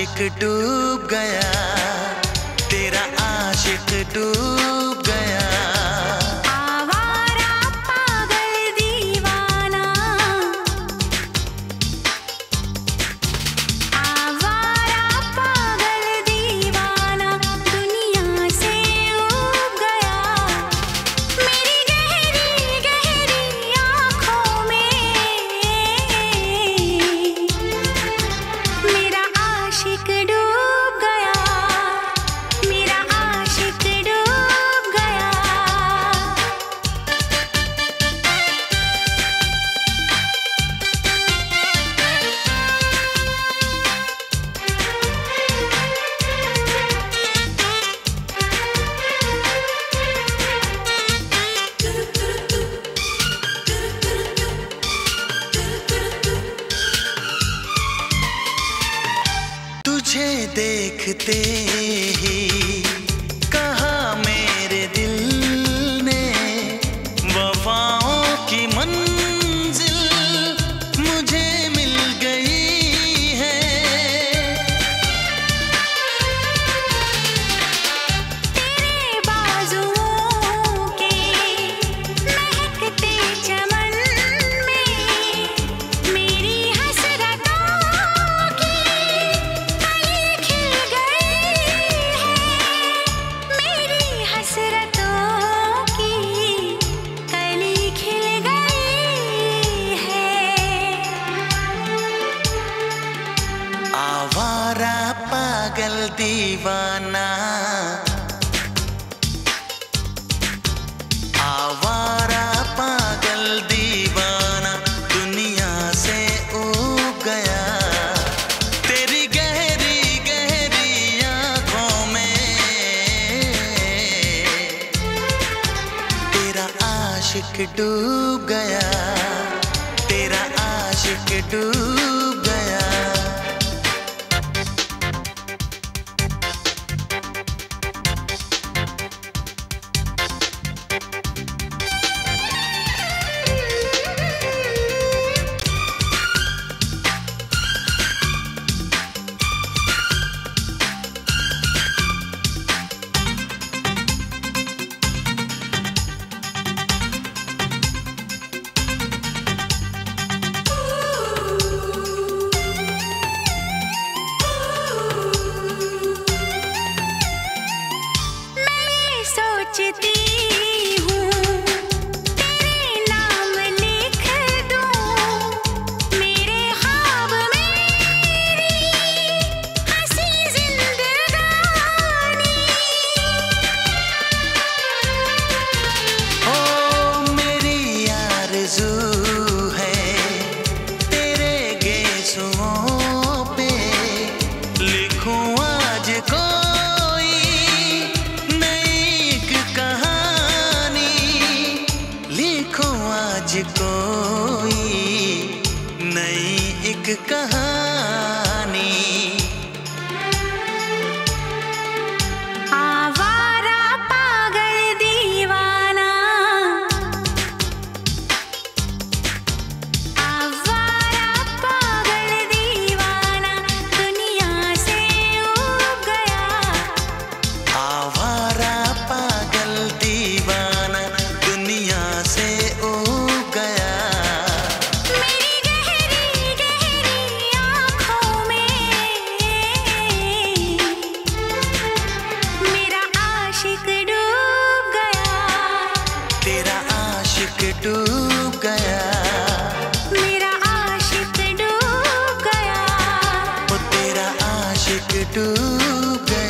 आशिक डूब गया तेरा आशिक डूब देखते ही कहा मेरे दिल ने वफा दीवाना। आवारा पागल दीवाना, दुनिया से उग गया। तेरी गहरी गहरी आँखों में। तेरा आशिक डूब गया, तेरा आशिक डूब कहा आज कोई नई कहानी। आज कोई नई कहानी। to blame.